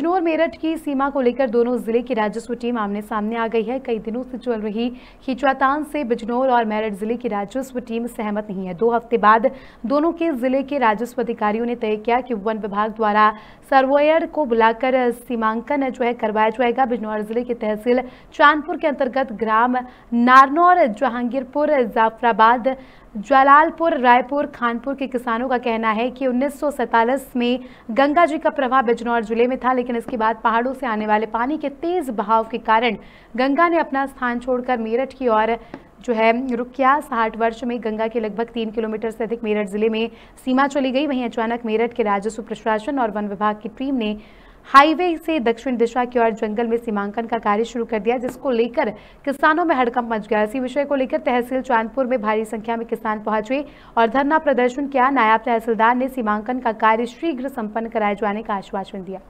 बिजनौर मेरठ की सीमा को लेकर दोनों ज़िले की राजस्व टीम आमने सामने आ गई है। कई दिनों से चल रही खिंचवातान से बिजनौर और मेरठ ज़िले की राजस्व टीम सहमत नहीं है। दो हफ़्ते बाद दोनों के ज़िले के राजस्व अधिकारियों ने तय किया कि वन विभाग द्वारा सर्वेयर को बुलाकर सीमांकन जो है करवाया जाएगा। बिजनौर ज़िले की तहसील चांदपुर के अंतर्गत ग्राम नारनौर, जहांगीरपुर, जाफराबाद जलालपुर, रायपुर, खानपुर के किसानों का कहना है कि उन्नीस सौ सैंतालीस में गंगा जी का प्रवाह बिजनौर ज़िले में था, लेकिन इसके बाद पहाड़ों से आने वाले पानी के तेज बहाव के कारण गंगा ने अपना स्थान छोड़कर मेरठ की ओर जो है रुक किया। साठ वर्ष में गंगा के लगभग तीन किलोमीटर से अधिक मेरठ ज़िले में सीमा चली गई। वहीं अचानक मेरठ के राजस्व प्रशासन और वन विभाग की टीम ने हाईवे से दक्षिण दिशा की ओर जंगल में सीमांकन का कार्य शुरू कर दिया, जिसको लेकर किसानों में हड़कंप मच गया। इसी विषय को लेकर तहसील चांदपुर में भारी संख्या में किसान पहुँचे और धरना प्रदर्शन किया। नायब तहसीलदार ने सीमांकन का कार्य शीघ्र संपन्न कराए जाने का आश्वासन दिया।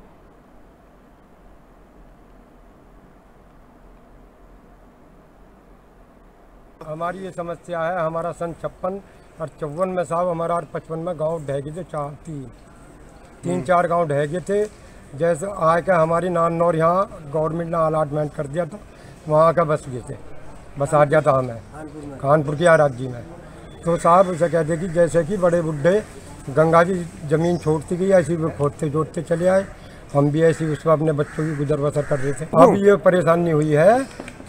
हमारी ये समस्या है, हमारा सन छप्पन और चौवन में साहब, हमारा पचपन में गाँव ढह गए थे, चार, तीन तीन, चार गाँव ढह गए थे। जैसे आके हमारी नान और यहाँ गवर्नमेंट ने अलाटमेंट कर दिया था वहाँ का बस गए थे। बस आ गया था हमें कानपुर की राज्य में। तो साहब उसे कहते कि जैसे कि बड़े बुढ़े गंगा की ज़मीन छोड़ती गई ऐसी वो खोदते जोतते चले आए। हम भी ऐसी उस पर अपने बच्चों की गुजर बसर कर रहे थे। अब ये परेशानी हुई है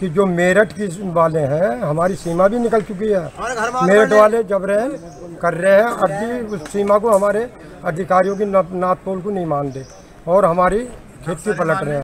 कि जो मेरठ की वाले हैं हमारी सीमा भी निकल चुकी है। मेरठ वाले जब रहे कर रहे हैं अर्जी उस सीमा को हमारे अधिकारियों की नाप तोल को नहीं मान दे और हमारी खेती पलट रहे हैं।